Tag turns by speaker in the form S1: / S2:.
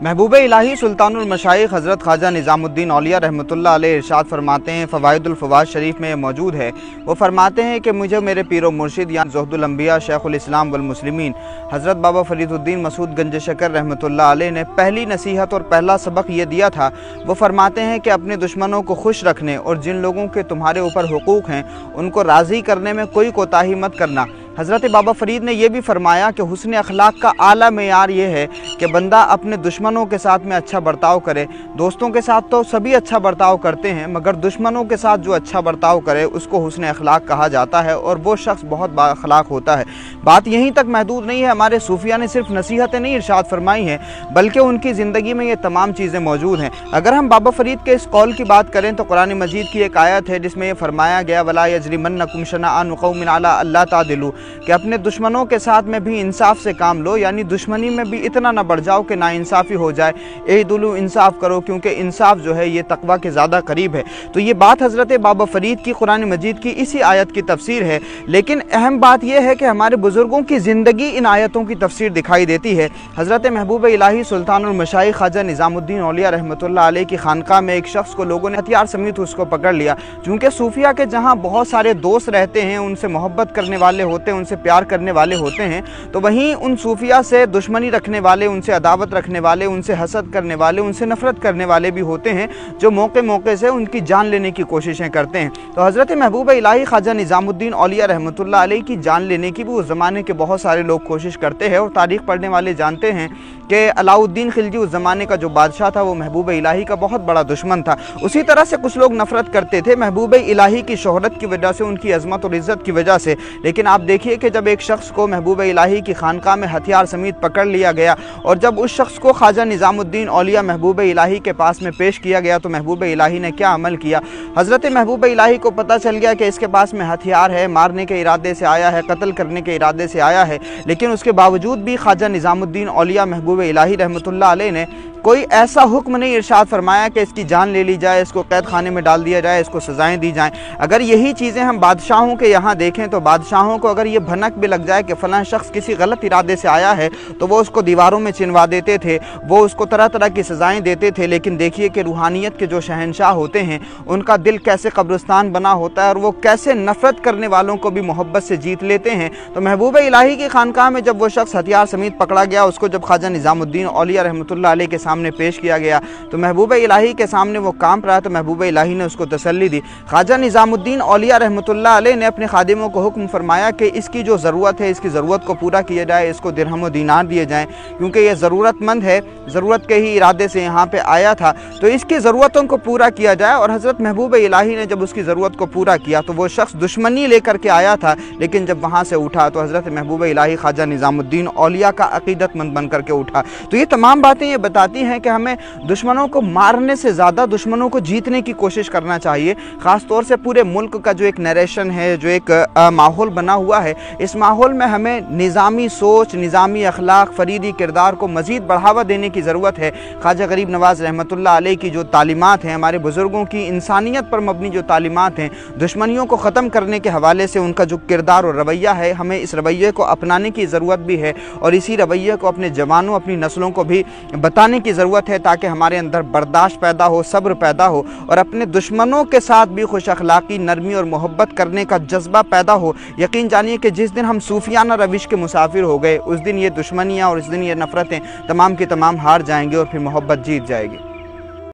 S1: महबूब इलाही सुल्तानमशाइक हज़रत ख्वाजा निज़ामुद्दीन रहमतुल्लाह अलैह इरशाद फरमाते हैं फ़वादुलफ़वाद शरीफ में मौजूद है। वो फरमाते हैं कि मुझे मेरे पीर मुर्शिद या जहदुलम्बिया शेख़ुलस्लाम वलमुसलिमीन हज़रत बाबा फरीदुद्दीन मसूद गंज शकर रहमतुल्लाह अलैह ने पहली नसीहत और पहला सबक ये दिया था। वो फरमाते हैं कि अपने दुश्मनों को खुश रखने और जिन लोगों के तुम्हारे ऊपर हकूक़ हैं, उनको राज़ी करने में कोई कोताही मत करना। हज़रत बाबा फरीद ने यह भी फरमाया कि हुसन अखलाक का आला मैार ये है कि बंदा अपने दुश्मनों के साथ में अच्छा बर्ताव करे। दोस्तों के साथ तो सभी अच्छा बर्ताव करते हैं, मगर दुश्मनों के साथ जो अच्छा बर्ताव करे, उसको हुसन अखलाक कहा जाता है और वो शख्स बहुत बाखलाक होता है। बात यहीं तक महदूद नहीं है, हमारे सूफिया ने सिर्फ़ नसीहतें नहीं इर्शाद फरमाई हैं, बल्कि उनकी ज़िंदगी में ये तमाम चीज़ें मौजूद हैं। अगर हम बाबा फरीद के इस कौल की बात करें तो कुरान मजीद की एक आयत है, जिसमें यह फरमाया गया, वला यजरीमन कुमशना अनकौमिन अल्लाह तादिलू। कि अपने दुश्मनों के साथ में भी इंसाफ से काम लो, यानी दुश्मनी में भी इतना ना बढ़ जाओ कि ना इंसाफ़ी हो जाए। ए दुलू इंसाफ करो, क्योंकि इंसाफ जो है ये तकवा के ज़्यादा करीब है। तो ये बात हज़रत बाबा फरीद की, कुरान मजीद की इसी आयत की तफसीर है। लेकिन अहम बात यह है कि हमारे बुज़ुर्गों की ज़िंदगी इन आयतों की तफसीर दिखाई देती है। हज़रत महबूब इलाही सुल्तानमशाई ख्वाजा निज़ामुद्दीन अलिया रहमत की खानका में एक शख्स को लोगों ने हथियार समेत उसको पकड़ लिया। चूँकि सूफिया के जहाँ बहुत सारे दोस्त रहते हैं, उनसे मोहब्बत करने वाले होते हैं उनसे प्यार करने वाले होते हैं तो वहीं उन सूफिया से दुश्मनी रखने वाले, उनसे अदावत रखने वाले, उनसे हसद करने वाले, उनसे नफ़रत करने वाले भी होते हैं, जो मौके मौके से उनकी जान लेने की कोशिशें करते हैं। तो हज़रत महबूब इलाही ख्वाजा निज़ामुद्दीन अलिया रहमत की जान लेने की भी उस ज़माने के बहुत सारे लोग कोशिश करते हैं और तारीख़ पढ़ने वाले जानते हैं कि अलाउद्दीन खिलजी उस ज़माने का जो बादशाह था, वो महबूब इलाही का बहुत बड़ा दुश्मन था। उसी तरह से कुछ लोग नफ़रत करते थे महबूब इलाही की शोहरत की वजह से, उनकी अजमत और इज़्ज़त की वजह से। लेकिन आप देखिए कि जब एक शख्स को महबूब इलाही की खानका में हथियार समेत पकड़ लिया गया और जब उस शख्स को ख्वाजा निज़ामुद्दीन औलिया महबूब इलाही के पास में पेश किया गया तो महबूब इलाही ने क्या अमल किया? हज़रत महबूब इलाही को पता चल गया कि इसके पास में हथियार है, मारने के इरादे से आया है, कत्ल करने के इरादे से आया है, लेकिन उसके बावजूद भी ख्वाजा निज़ामुद्दीन औलिया महबूब इलाही रहमत ने कोई ऐसा हुक्म नहीं इरशाद फरमाया कि इसकी जान ले ली जाए, इसको कैद खाने में डाल दिया जाए, इसको सज़ाएँ दी जाएँ। अगर यही चीज़ें हम बादशाहों के यहाँ देखें तो बादशाहों को अगर ये भनक भी लग जाए कि फ़लाँ शख्स किसी गलत इरादे से आया है तो वो उसको दीवारों में चिनवा देते थे, वो उसको तरह तरह की सज़ाएँ देते थे, लेकिन देखिए कि रूहानियत के जो शहनशाह होते हैं, उनका दिल कैसे कब्रस्तान बना होता है और वो कैसे नफ़रत करने वालों को भी मोहब्बत से जीत लेते हैं। तो महबूब इलाही की खानकाह में जब वो शख्स हथियार समेत पकड़ा गया, उसको जब ख्वाजा निज़ामुद्दीन औलिया रहमत के सामने पेश किया गया तो महबूब इलाही के सामने वो काम रहा तो महबूब इलाही ने उसको तसली दी। ख्वाजा निज़ामुद्दीन औलिया रहमत ने अपने खादिमों को हुक्म फरमाया कि इसकी जो ज़रूरत है, इसकी ज़रूरत को पूरा किया जाए, इसको दिरहम दीनार दिए जाएँ, क्योंकि ये ज़रूरतमंद है, ज़रूरत के ही इरादे से यहाँ पर आया था। तो इसकी ज़रूरतों को पूरा किया जाए और हज़रत महबूब इलाही ने जब उसकी ज़रूरत को पूरा किया तो वो शख्स दुश्मनी लेकर के आया था, लेकिन जब वहाँ से उठा तो हज़रत महबूब इलाही ख्वाजा निज़ामुद्दीन औलिया का अकीदतमंद बन करके उठा। तो ये तमाम बातें ये बताती हैं कि हमें दुश्मनों को मारने से ज़्यादा दुश्मनों को जीतने की कोशिश करना चाहिए ख़ास तौर से पूरे मुल्क का जो एक नरेशन है, जो एक माहौल बना हुआ है इस माहौल में हमें निज़ामी सोच, निज़ामी अखलाक, फरीदी किरदार को मज़ीद बढ़ावा देने की ज़रूरत है। ख्वाजा गरीब नवाज़ रहमत की जो तालीमत हैं, हमारे बुज़ुर्गों की इंसानियत पर मबनी जो तालीमत हैं, दुश्मनियों को ख़त्म करने के हवाले से उनका जो किरदार और रवैया है, हमें इस रवैये को अपनाने की ज़रूरत भी है और इसी रवैये को अपने जवानों, अपनी नस्लों को भी बताने की ज़रूरत है ताकि हमारे अंदर बर्दाश्त पैदा हो, सब्र पैदा हो और अपने दुश्मनों के साथ भी खुश अखलाक़ी, नरमी और मोहब्बत करने का जज्बा पैदा हो। यकीन जानिए कि जिस दिन हम सूफियाना रविश के मुसाफिर हो गए, उस दिन ये दुश्मनियाँ और उस दिन ये नफ़रतें तमाम की तमाम हार जाएँगी और फिर मोहब्बत जीत जाएगी।